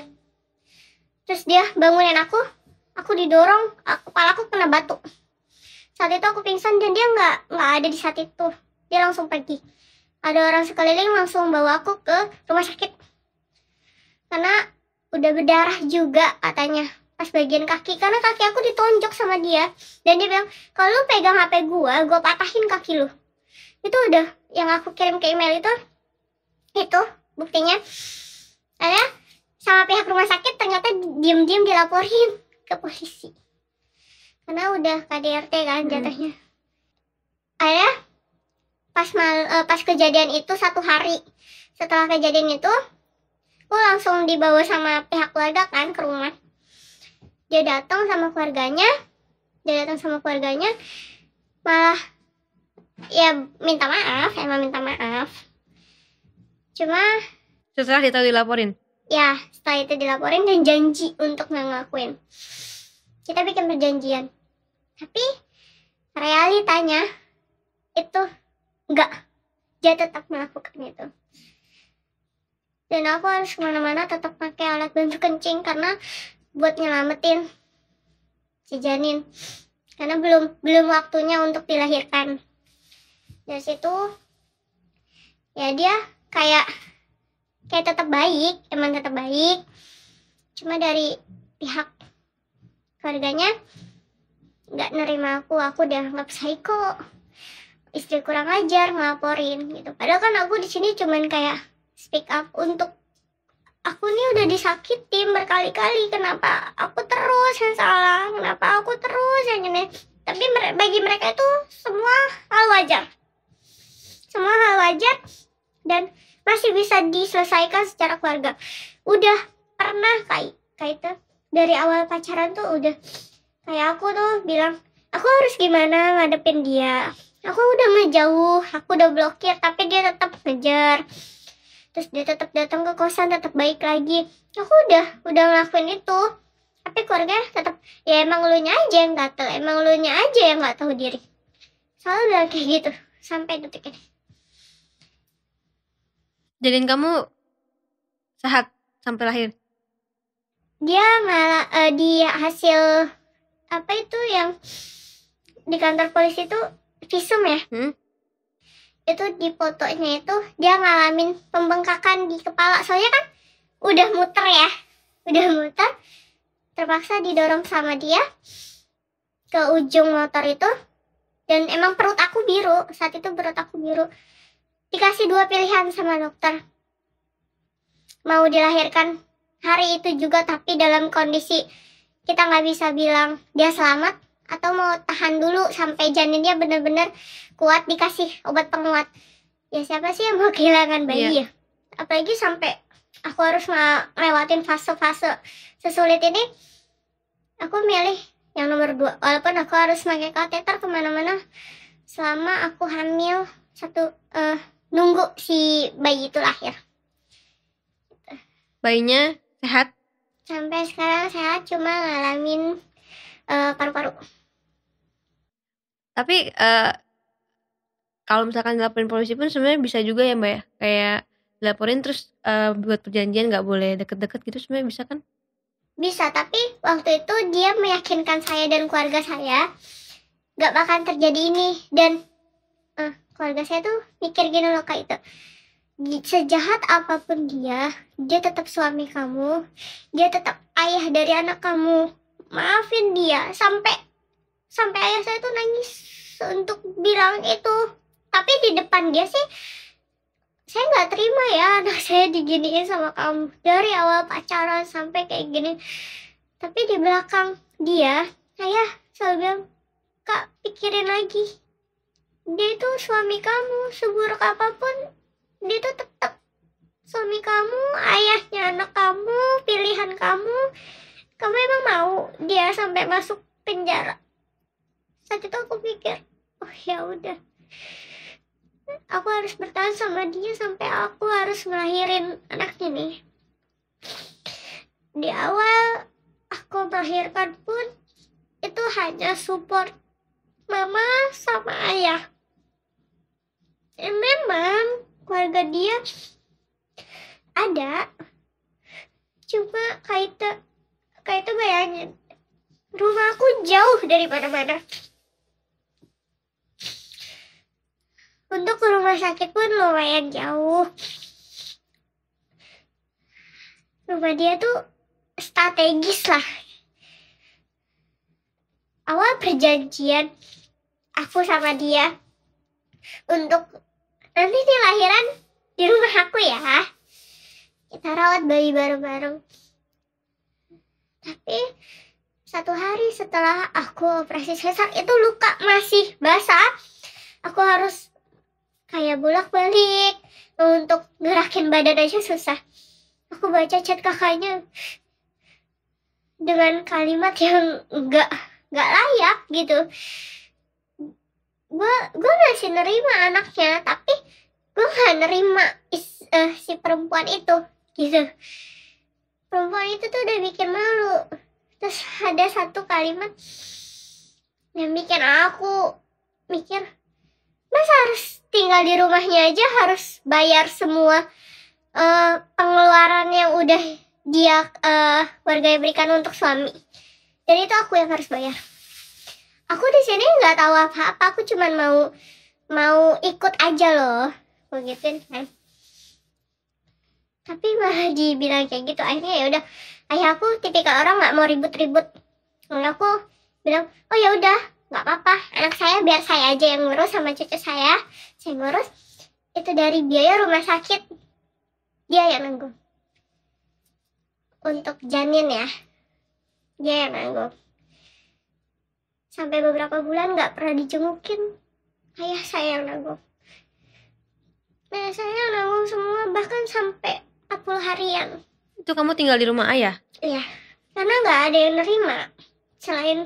Terus dia bangunin aku aku didorong aku, kepala aku kena batu. Saat itu aku pingsan dan dia nggak nggak ada di saat itu. Dia langsung pergi. Ada orang sekeliling langsung bawa aku ke rumah sakit. Karena udah berdarah juga katanya pas bagian kaki. Karena kaki aku ditonjok sama dia. Dan dia bilang kalau lu pegang HP gua gua patahin kaki lu. Itu udah yang aku kirim ke email itu. Itu buktinya. Ada sama pihak rumah sakit ternyata diem-diem dilaporin ke polisi. Karena udah KDRT kan Hmm. jatuhnya. Akhirnya pas mal eh, pas kejadian itu satu hari. Setelah kejadian itu aku langsung dibawa sama pihak keluarga kan ke rumah dia datang sama keluarganya dia datang sama keluarganya malah ya minta maaf emang minta maaf. Cuma Setelah dia tahu dilaporin. ya setelah itu dilaporin dan janji untuk nggak ngelakuin. Kita bikin perjanjian. Tapi realitanya itu enggak dia tetap melakukan itu. Dan aku harus ke mana-mana tetap pakai alat bantu kencing karena buat nyelamatin si janin. Karena belum belum waktunya untuk dilahirkan. Dari situ ya dia kayak kayak tetap baik emang tetap baik. Cuma dari pihak keluarganya nggak nerima aku aku dianggap psycho. Istri kurang ajar ngelaporin gitu. Padahal kan aku di sini cuman kayak speak up untuk aku nih udah disakitin berkali-kali kenapa aku terus yang salah? Kenapa aku terus yang ini? Tapi bagi mereka itu semua hal wajar. Semua hal wajar dan masih bisa diselesaikan secara keluarga. Udah pernah kayak kayak itu dari awal pacaran tuh udah kayak aku tuh bilang aku harus gimana ngadepin dia? Aku udah ngejauh aku udah blokir tapi dia tetap ngejar terus dia tetap datang ke kosan tetap baik lagi. Aku udah udah ngelakuin itu. Tapi keluarga tetap ya emang lu nya aja yang gatel emang lu nya aja yang nggak tahu diri. Selalu bilang kayak gitu sampai detik ini. Jadiin kamu sehat sampai lahir. dia malah eh, di hasil apa itu yang di kantor polisi itu visum ya? Hmm? Itu di fotonya itu dia ngalamin pembengkakan di kepala. Soalnya kan udah muter ya. Udah muter. Terpaksa didorong sama dia ke ujung motor itu. Dan emang perut aku biru. Saat itu perut aku biru. Dikasih dua pilihan sama dokter. Mau dilahirkan hari itu juga tapi dalam kondisi kita nggak bisa bilang dia selamat atau mau tahan dulu sampai janinnya bener-bener kuat dikasih obat penguat. Ya siapa sih yang mau kehilangan bayi ya? Apalagi sampai aku harus ngelewatin fase-fase sesulit ini aku milih yang nomor dua. Walaupun aku harus pakai kateter ke mana-mana selama aku hamil satu eh, nunggu si bayi itu lahir. Bayinya sehat. sampai sekarang sehat cuma ngalamin eh, paru-paru Tapi eh kalau misalkan dilaporin polisi pun sebenarnya bisa juga ya mbak ya. Kayak dilaporin terus eh, buat perjanjian nggak boleh deket-deket gitu sebenarnya bisa kan? Bisa, tapi waktu itu dia meyakinkan saya dan keluarga saya gak bakal terjadi ini. Dan eh, keluarga saya tuh mikir gini loh kak itu. Sejahat apa pun dia, dia tetap suami kamu. Dia tetap ayah dari anak kamu. Maafin dia. Sampai sampai ayah saya tuh nangis untuk bilang itu. Tapi di depan dia sih saya nggak terima ya. Anak saya diginiin sama kamu. Dari awal pacaran sampai kayak gini. Tapi di belakang dia ayah selalu bilang kak pikirin lagi. Dia itu suami kamu seburuk apa pun dia itu tetap suami kamu ayahnya anak kamu pilihan kamu kamu emang mau dia sampai masuk penjara? Saat itu aku pikir. Oh ya udah. Aku harus bertahan sama dia sampai aku harus ngelahirin anaknya nih di awal aku melahirkan pun itu hanya support mama sama ayah. Dan memang keluarga dia ada. Cuma kayak kayak itu bayangin rumahku jauh dari mana-mana untuk rumah sakit pun lumayan jauh. Rumah dia tuh strategis lah. Awal perjanjian aku sama dia untuk nanti nih lahiran di rumah aku ya. Kita rawat bayi bareng-bareng. Tapi satu hari setelah aku operasi sesar itu luka masih basah. Aku harus kayak bolak balik untuk gerakin badan aja susah aku baca chat kakaknya dengan kalimat yang enggak nggak layak gitu gue gue masih nerima anaknya tapi gue nggak nerima is, eh, si perempuan itu gitu perempuan itu tuh udah bikin malu. Terus ada satu kalimat yang bikin aku mikir masa harus tinggal di rumahnya aja harus bayar semua eh, pengeluaran yang udah dia eh, warga berikan untuk suami? Dan itu aku yang harus bayar. Aku di sini nggak tahu apa-apa aku cuman mau mau ikut aja loh. Begitu kan tapi malah dibilang kayak gitu akhirnya ya udah. Ayah aku tipikal orang nggak mau ribut-ribut. Aku bilang oh ya udah nggak apa-apa. Anak saya biar saya aja yang ngurus sama cucu saya. Saya ngurus. Itu dari biaya rumah sakit. Dia yang nanggung. Untuk janin ya dia yang nanggung. Sampai beberapa bulan nggak pernah dijengukin ayah saya yang nanggung. Ayah saya yang nanggung semua bahkan sampai 40 harian Itu kamu tinggal di rumah ayah? Iya, karena nggak ada yang nerima selain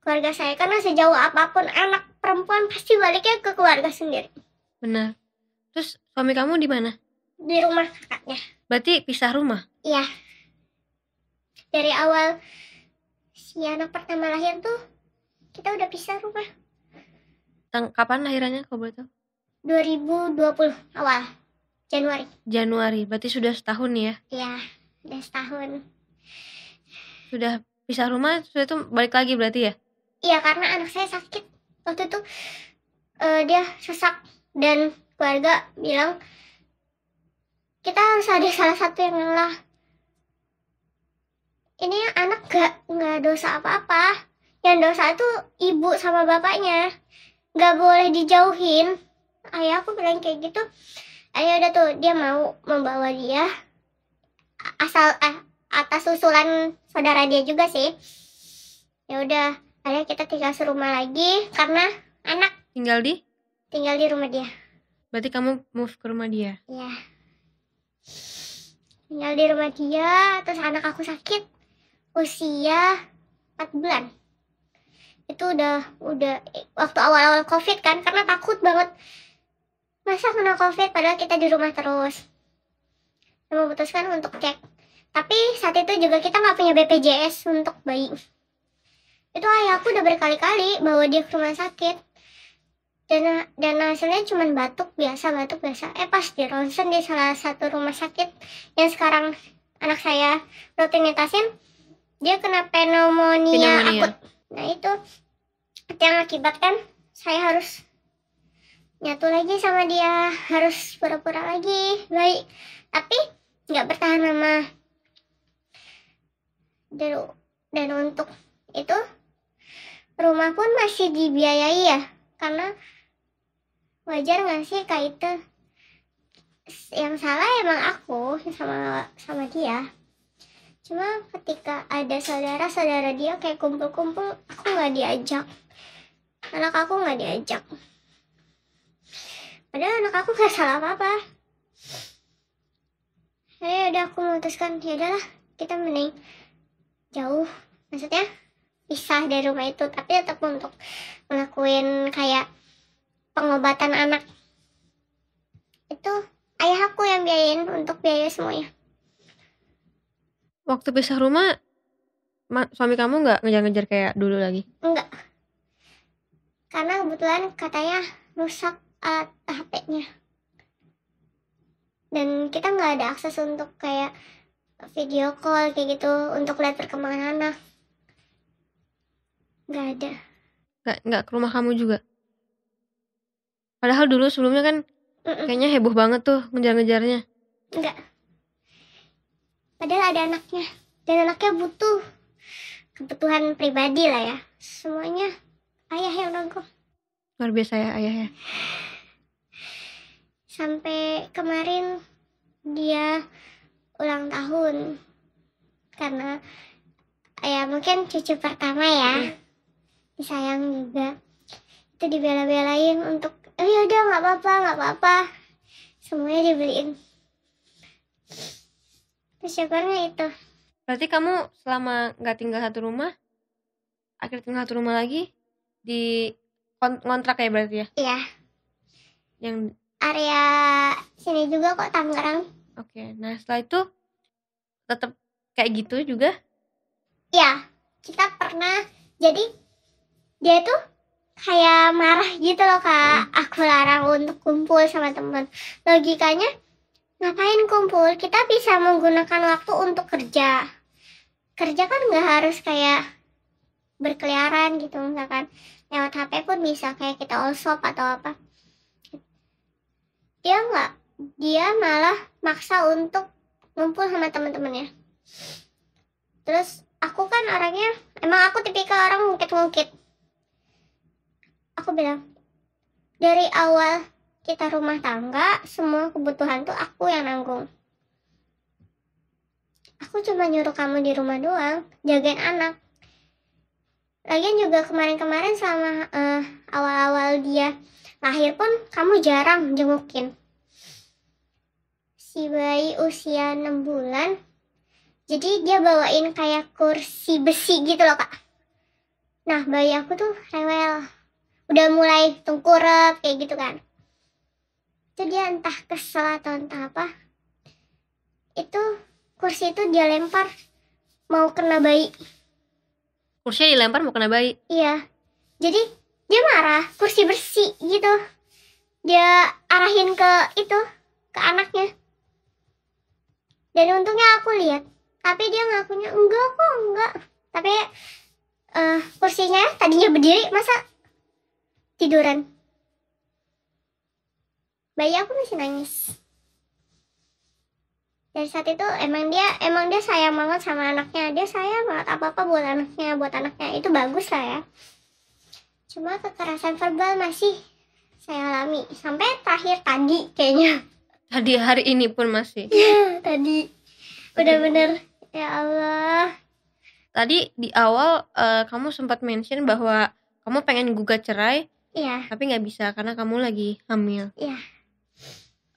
keluarga saya. Karena sejauh apa pun anak perempuan pasti baliknya ke keluarga sendiri Benar. Terus suami kamu di mana? di rumah kakaknya. Berarti pisah rumah? Iya, dari awal si anak pertama lahir tuh kita udah pisah rumah. Kapan lahirannya kalau boleh tahu? 2020 awal Januari. Januari. Berarti sudah setahun ya? Iya, udah setahun. Sudah pisah rumah, sudah itu balik lagi berarti ya? Iya, karena anak saya sakit waktu itu eh, dia sesak dan keluarga bilang kita harus ada salah satu yang ngalah. Ini anak gak nggak dosa apa-apa. Yang dosa itu ibu sama bapaknya. Gak boleh dijauhin. Ayah aku bilang kayak gitu. Ayah udah tuh dia mau membawa dia asal eh, atas usulan saudara dia juga sih. Ya udah, akhirnya kita tinggal serumah lagi karena anak Tinggal di? tinggal di rumah dia. Berarti kamu move ke rumah dia? Ya. Tinggal di rumah dia, terus anak aku sakit usia 4 bulan. Itu udah udah waktu awal-awal Covid kan karena takut banget. Masa kena Covid padahal kita di rumah terus. Memutuskan untuk cek. Tapi saat itu juga kita nggak punya BPJS untuk bayi. Itu ayahku udah berkali-kali bawa dia ke rumah sakit dan dan hasilnya cuma batuk biasa batuk biasa eh pas di ronsen di salah satu rumah sakit yang sekarang anak saya rutinitasin dia kena pneumonia, Pneumonia. akut nah itu yang akibatkan saya harus nyatu lagi sama dia. Harus pura-pura lagi. Baik. Tapi nggak bertahan lama. Dan dan untuk itu rumah pun masih dibiayai ya. Karena wajar nggak sih kak itu yang salah emang aku sama sama dia. Cuma ketika ada saudara saudara dia kayak kumpul-kumpul aku nggak diajak. Anak aku nggak diajak padahal anak aku nggak salah apa apa ya udah aku memutuskan. Ya udahlah kita mending jauh. Maksudnya pisah dari rumah itu tapi tetap untuk ngelakuin kayak pengobatan anak. Itu ayah aku yang biayain untuk biaya semuanya. Waktu pisah rumah, ma- suami kamu nggak ngejar-ngejar kayak dulu lagi? enggak karena kebetulan katanya rusak alat HP-nya dan kita nggak ada akses untuk kayak video call kayak gitu untuk lihat perkembangan anak nggak ada Nggak nggak ke rumah kamu juga? Padahal dulu sebelumnya kan Mm-mm. kayaknya heboh banget tuh ngejar-ngejarnya. Enggak. Padahal ada anaknya. Dan anaknya butuh kebutuhan pribadi lah ya. Semuanya ayah yang nanggung. Luar biasa ya ayah ya. Sampai kemarin dia ulang tahun. Karena ya mungkin cucu pertama ya. Disayang juga. Itu dibela-belain untuk oh ya udah nggak apa-apa nggak apa-apa semuanya dibeliin terus syukurnya itu Berarti kamu selama nggak tinggal satu rumah, akhirnya tinggal satu rumah lagi di kontrak ya berarti ya? Iya, Yang area sini juga kok Tangerang. oke. Nah setelah itu tetap kayak gitu juga? Iya, kita pernah jadi dia tuh kayak marah gitu loh kak aku larang untuk kumpul sama temen logikanya ngapain kumpul kita bisa menggunakan waktu untuk kerja kerja kan nggak harus kayak berkeliaran gitu misalkan lewat HP pun bisa kayak kita all shop atau apa. Dia nggak dia malah maksa untuk ngumpul sama teman-temannya terus aku kan orangnya emang aku tipikal orang ngungkit-ngungkit. Aku bilang dari awal kita rumah tangga semua kebutuhan tuh aku yang nanggung. Aku cuma nyuruh kamu di rumah doang jagain anak lagian juga kemarin-kemarin selama eh, awal-awal dia lahir pun kamu jarang jengukin. Si bayi usia 6 bulan jadi dia bawain kayak kursi besi gitu loh kak. Nah bayi aku tuh rewel. Udah mulai tengkurap kayak gitu kan. Itu dia entah kesel atau entah apa. Itu kursi itu dia lempar mau kena bayi kursinya dilempar mau kena bayi. Iya. Jadi dia marah. Kursi bersih gitu. Dia arahin ke itu ke anaknya. Dan untungnya aku lihat. Tapi dia ngakunya enggak kok enggak. Tapi eh kursinya tadinya berdiri masa tiduran? Bayi aku masih nangis dari saat itu emang dia emang dia sayang banget sama anaknya. Dia sayang banget apa apa buat anaknya buat anaknya. Itu bagus lah ya. Cuma kekerasan verbal masih saya alami. Sampai terakhir tadi kayaknya. Tadi hari ini pun masih. Tadi. Bener-bener ya Allah. Tadi di awal eh, kamu sempat mention bahwa kamu pengen gugat cerai iya. tapi nggak bisa karena kamu lagi hamil. Iya.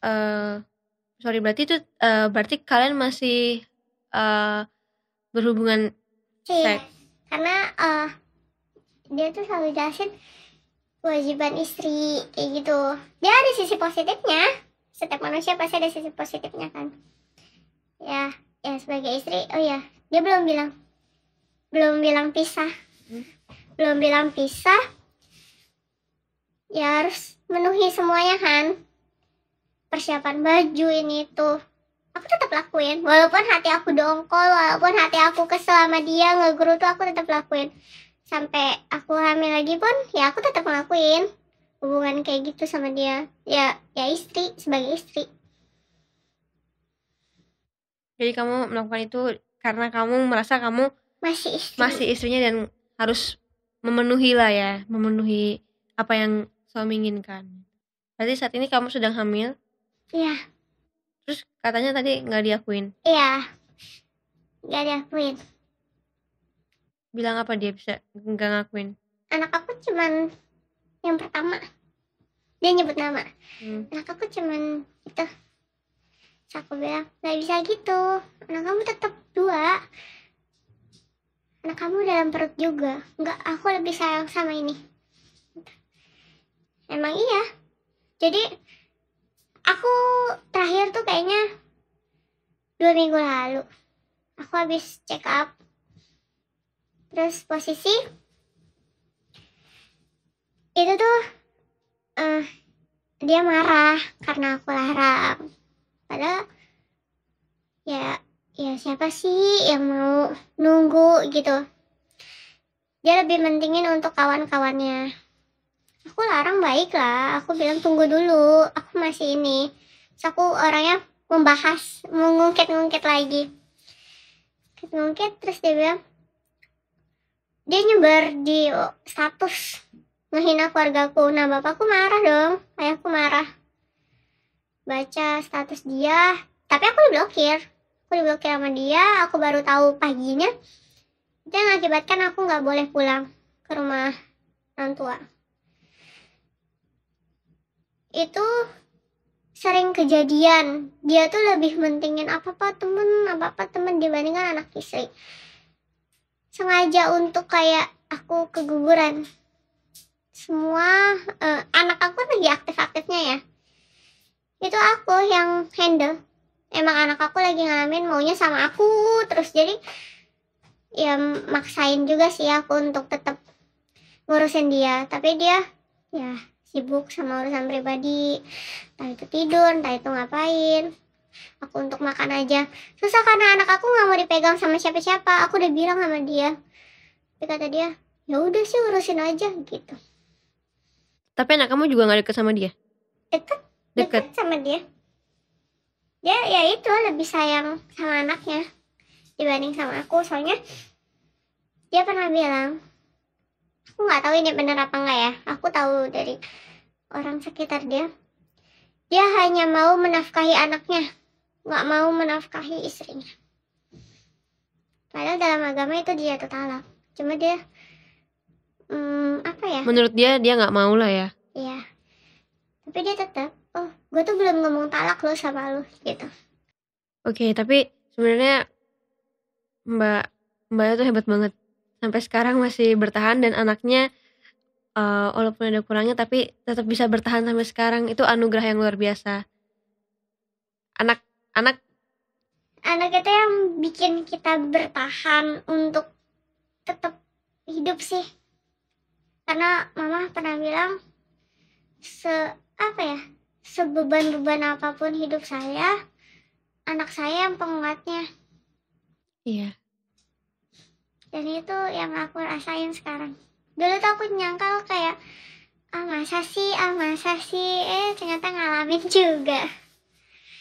eh sorry berarti itu eh, berarti kalian masih eh berhubungan Iya, Seks. karena eh dia tuh selalu jelasin kewajiban istri kayak gitu. Dia ada sisi positifnya. Setiap manusia pasti ada sisi positifnya kan. Ya, ya sebagai istri, oh ya, dia belum bilang, belum bilang pisah, Hmm. belum bilang pisah. Ya harus memenuhi semuanya kan. Persiapan baju ini tuh. Aku tetap lakuin walaupun hati aku dongkol walaupun hati aku kesel sama dia ngegerutu aku tetap lakuin. Sampai aku hamil lagi pun ya aku tetap ngelakuin hubungan kayak gitu sama dia. Ya ya istri sebagai istri. Jadi kamu melakukan itu karena kamu merasa kamu masih istri. masih istrinya dan harus memenuhi lah ya memenuhi apa yang suami inginkan. Berarti saat ini kamu sedang hamil iya. Terus katanya tadi nggak diakuin? Iya. Gak diakuin. Bilang apa dia bisa nggak ngakuin? Anak aku cuman yang pertama. Dia nyebut nama. Hmm. anak aku cuman itu. Terus aku bilang nggak bisa gitu. Anak kamu tetap dua. Anak kamu dalam perut juga. Nggak aku lebih sayang sama ini. Emang iya. Jadi aku terakhir tuh kayaknya dua minggu lalu. Aku habis check up. Terus posisi itu tuh eh dia marah karena aku larang. Padahal ya ya siapa sih yang mau nunggu gitu? Dia lebih mentingin untuk kawan-kawannya aku larang baik lah aku bilang tunggu dulu. Aku masih ini. Terus aku orangnya membahas mengungkit-ngungkit lagi. Ngungkit terus dia bilang dia nyebar di status ngehina keluargaku. Nah bapakku marah dong. Ayahku marah. Baca status dia. Tapi aku diblokir. Aku diblokir sama dia. Aku baru tahu paginya. Yang mengakibatkan aku nggak boleh pulang ke rumah orang tua itu sering kejadian. Dia tuh lebih mentingin apa apa temen apa apa temen dibandingkan anak istri. Sengaja untuk kayak aku keguguran. Semua eh, anak aku lagi aktif-aktifnya ya. Itu aku yang handle. Emang anak aku lagi ngalamin maunya sama aku terus. Jadi ya maksain juga sih aku untuk tetap ngurusin dia. Tapi dia ya sibuk sama urusan pribadi. Entah itu tidur entah itu ngapain. Aku untuk makan aja. Susah karena anak aku nggak mau dipegang sama siapa-siapa. Aku udah bilang sama dia. Tapi kata dia ya udah sih urusin aja gitu. Tapi anak kamu juga gak deket sama dia? deket. Deket. deket sama dia. Dia ya itu lebih sayang sama anaknya dibanding sama aku. Soalnya dia pernah bilang aku nggak tahu ini bener apa enggak ya aku tahu dari orang sekitar dia dia hanya mau menafkahi anaknya nggak mau menafkahi istrinya padahal dalam agama itu dia talak cuma dia hmm, apa ya Menurut dia, dia gak mau lah ya. Iya. Tapi dia tetap, oh, gue tuh belum ngomong talak lo sama lo gitu. Oke, tapi sebenarnya Mbak Mbak tuh hebat banget. Sampai sekarang masih bertahan dan anaknya eh, walaupun ada kurangnya tapi tetap bisa bertahan sampai sekarang. Itu anugerah yang luar biasa. Anak anak Anak itu yang bikin kita bertahan untuk tetap hidup sih. Karena mama pernah bilang se apa ya sebeban-beban apa pun hidup saya, anak saya yang penguatnya. iya. Dan itu yang aku rasain sekarang. Dulu tuh aku nyangkal kayak ah masa sih, ah masa sih, eh ternyata ngalamin juga.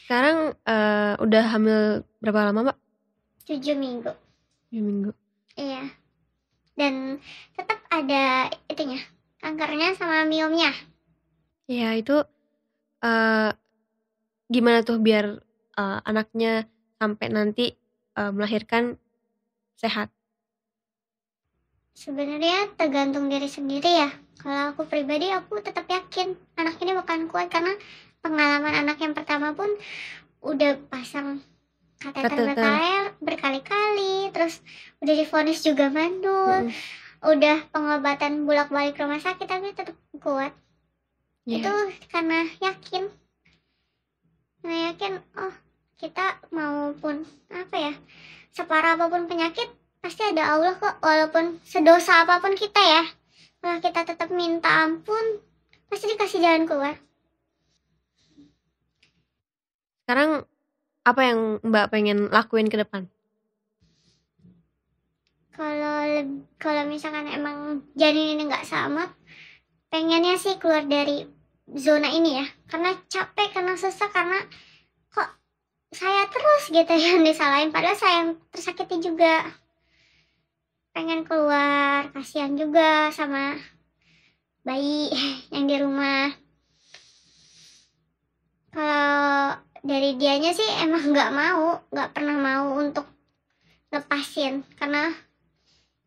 Sekarang eh, udah hamil berapa lama, Mbak? Tujuh minggu. Dua minggu. Iya. Dan tetap ada itunya, kankernya sama miomnya. Ya, itu eh gimana tuh biar eh, anaknya sampai nanti eh, melahirkan sehat? Sebenarnya tergantung diri sendiri ya. Kalau aku pribadi aku tetap yakin anak ini bakalan kuat karena pengalaman anak yang pertama pun udah pasang kateter Kateter. berkali- berkali-kali, terus udah divonis juga mandul, Mm-mm. udah pengobatan bolak-balik rumah sakit tapi tetap kuat. Iya. itu karena yakin karena yakin oh kita maupun apa ya separah apa pun penyakit pasti ada Allah kok walaupun sedosa apa pun kita ya. Kalau kita tetap minta ampun pasti dikasih jalan keluar. Sekarang apa yang Mbak pengen lakuin ke depan? kalau kalau misalkan emang janin ini nggak selamat pengennya sih keluar dari zona ini ya. Karena capek karena susah karena kok saya terus gitu yang disalahin. Padahal saya yang tersakiti juga pengen keluar kasihan juga sama bayi yang di rumah. Kalau dari dianya sih emang nggak mau nggak pernah mau untuk lepasin. Karena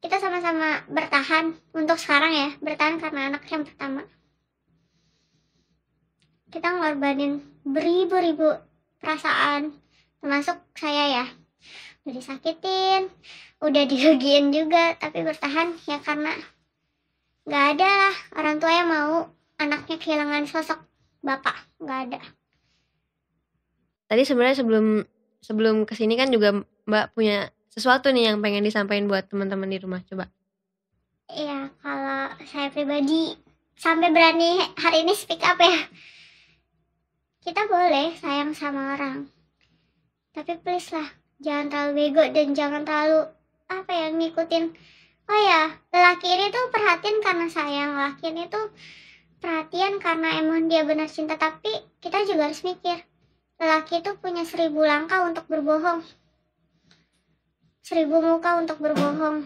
kita sama-sama bertahan untuk sekarang ya bertahan karena anak yang pertama. Kita ngorbanin beribu-ribu perasaan termasuk saya ya udah disakitin udah dirugiin juga tapi bertahan ya karena nggak ada lah orang tua yang mau anaknya kehilangan sosok bapak nggak ada Tadi sebenarnya sebelum sebelum ke sini kan juga Mbak punya sesuatu nih yang pengen disampaikan buat teman-teman di rumah. Coba. Iya, kalau saya pribadi sampai berani hari ini speak up ya. Kita boleh sayang sama orang. Tapi please lah, jangan terlalu bego dan jangan terlalu apa ya ngikutin. Oh ya, lelaki ini tuh perhatian karena sayang. Lelaki ini tuh perhatian karena emang dia benar cinta. Tapi kita juga harus mikir, lelaki itu punya seribu langkah untuk berbohong. Seribu muka untuk berbohong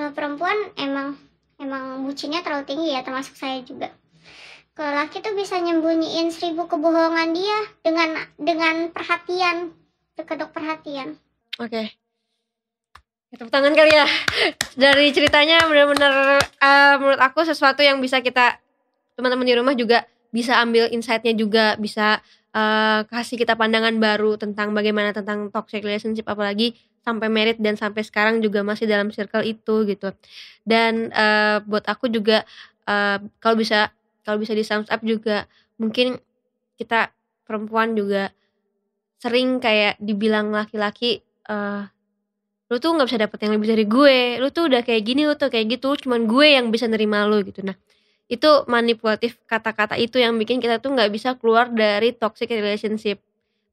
kalau perempuan emang emang bucinnya terlalu tinggi ya termasuk saya juga kalau laki tuh bisa nyembunyiin seribu kebohongan dia dengan dengan perhatian berkedok perhatian Oke. Ya, Tepuk tangan kali ya. Dari ceritanya benar-benar eh, menurut aku sesuatu yang bisa kita teman-teman di rumah juga bisa ambil insight-nya juga bisa eh, kasih kita pandangan baru tentang bagaimana tentang toxic relationship apalagi sampai merit dan sampai sekarang juga masih dalam circle itu gitu. Dan eh, buat aku juga eh, kalau bisa kalau bisa di sums up juga mungkin kita perempuan juga sering kayak dibilang laki-laki eh lu tuh nggak bisa dapet yang lebih dari gue. Lu tuh udah kayak gini lu tuh kayak gitu. Cuman gue yang bisa nerima lu gitu. Nah itu manipulatif kata-kata itu yang bikin kita tuh nggak bisa keluar dari toxic relationship.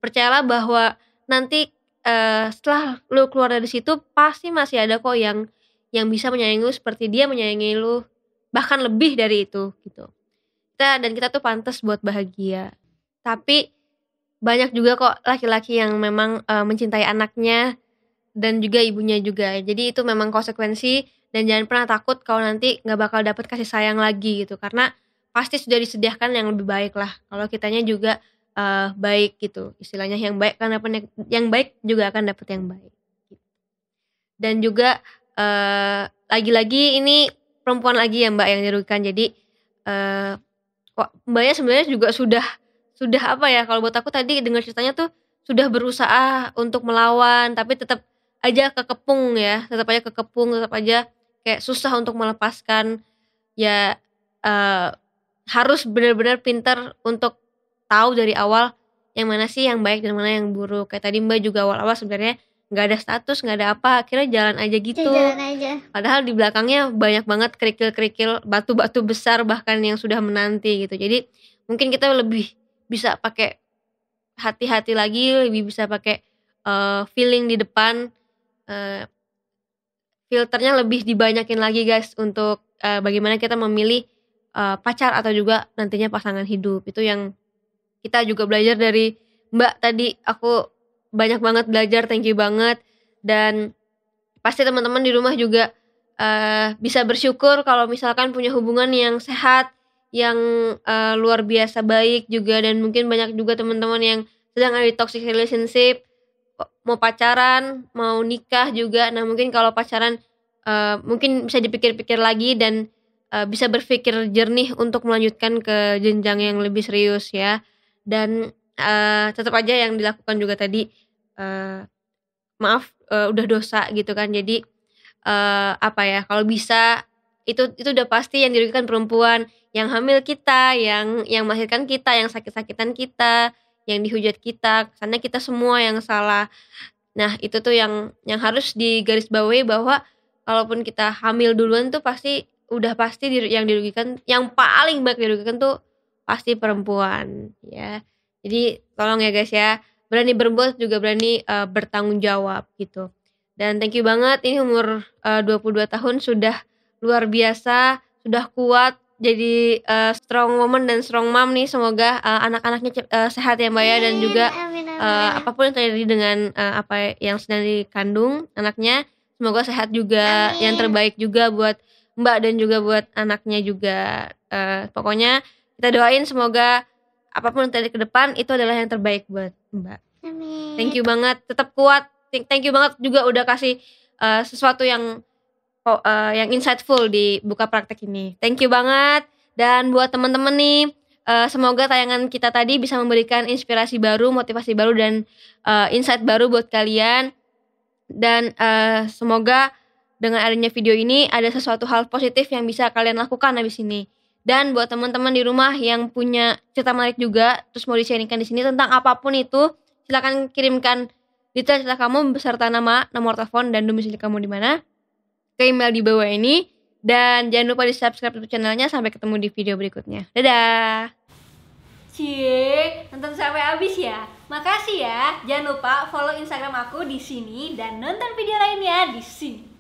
Percayalah bahwa nanti uh, setelah lu keluar dari situ pasti masih ada kok yang yang bisa menyayangi lu seperti dia menyayangi lu. Bahkan lebih dari itu gitu. Kita dan kita tuh pantas buat bahagia. Tapi banyak juga kok laki-laki yang memang uh, mencintai anaknya dan juga ibunya juga. Jadi itu memang konsekuensi dan jangan pernah takut kalau nanti nggak bakal dapet kasih sayang lagi gitu. Karena pasti sudah disediakan yang lebih baik lah. Kalau kitanya juga uh, baik gitu. Istilahnya yang baik kan dapat yang baik juga akan dapat yang baik dan juga uh, lagi-lagi ini perempuan lagi ya mbak yang dirugikan. Jadi uh, mbaknya sebenarnya juga sudah sudah apa ya kalau buat aku tadi dengar ceritanya tuh sudah berusaha untuk melawan tapi tetap aja kekepung ya tetap aja kekepung tetap aja kayak susah untuk melepaskan. Ya uh, harus benar-benar pintar untuk tahu dari awal yang mana sih yang baik dan mana yang buruk. Kayak tadi mbak juga awal-awal sebenarnya nggak ada status nggak ada apa akhirnya jalan aja gitu. jalan aja. padahal di belakangnya banyak banget kerikil-kerikil batu-batu besar bahkan yang sudah menanti gitu. Jadi mungkin kita lebih bisa pakai hati-hati lagi lebih bisa pakai uh, feeling di depan uh, filternya lebih dibanyakin lagi guys untuk uh, bagaimana kita memilih uh, pacar atau juga nantinya pasangan hidup. Itu yang kita juga belajar dari Mbak tadi. Aku banyak banget belajar thank you banget. Dan pasti teman-teman di rumah juga uh, bisa bersyukur kalau misalkan punya hubungan yang sehat yang uh, luar biasa baik juga dan mungkin banyak juga teman-teman yang sedang ada di toxic relationship mau pacaran, mau nikah juga. Nah, mungkin kalau pacaran uh, mungkin bisa dipikir-pikir lagi dan uh, bisa berpikir jernih untuk melanjutkan ke jenjang yang lebih serius ya. Dan uh, tetap aja yang dilakukan juga tadi uh, maaf uh, udah dosa gitu kan. Jadi uh, apa ya? Kalau bisa itu itu udah pasti yang dirugikan perempuan yang hamil kita, yang yang melahirkan kita, yang sakit-sakitan kita yang dihujat kita, karena kita semua yang salah. Nah, itu tuh yang yang harus digarisbawahi bahwa kalaupun kita hamil duluan tuh pasti udah pasti yang dirugikan yang paling banyak dirugikan tuh pasti perempuan ya. Jadi tolong ya guys ya, berani berbuat juga berani uh, bertanggung jawab gitu. Dan thank you banget ini umur eh, uh, 22 tahun sudah luar biasa, sudah kuat, jadi uh, strong woman dan strong mom nih. Semoga uh, anak-anaknya uh, sehat ya mbak ya. Dan juga amin, amin. Uh, apa pun yang terjadi dengan uh, apa yang sedang dikandung anaknya semoga sehat juga. Amin. yang terbaik juga buat mbak dan juga buat anaknya juga. Uh, pokoknya kita doain semoga apa pun yang terjadi ke depan itu adalah yang terbaik buat mbak. Amin. thank you banget. Tetap kuat. Thank you banget juga udah kasih uh, sesuatu yang uh, yang insightful di buka praktek ini. Thank you banget. Dan buat teman-teman nih, uh, semoga tayangan kita tadi bisa memberikan inspirasi baru, motivasi baru dan uh, insight baru buat kalian. Dan uh, semoga dengan adanya video ini ada sesuatu hal positif yang bisa kalian lakukan habis ini. Dan buat teman-teman di rumah yang punya cerita menarik juga, terus mau di-sharingkan di sini tentang apa pun itu, silahkan kirimkan detail cerita kamu beserta nama, nomor telepon, dan domisili kamu di mana ke email di bawah ini. Dan jangan lupa di subscribe YouTube channelnya. Sampai ketemu di video berikutnya. Dadah! Cie, nonton sampai habis ya. Makasih ya. Jangan lupa follow Instagram aku di sini dan nonton video lainnya di sini.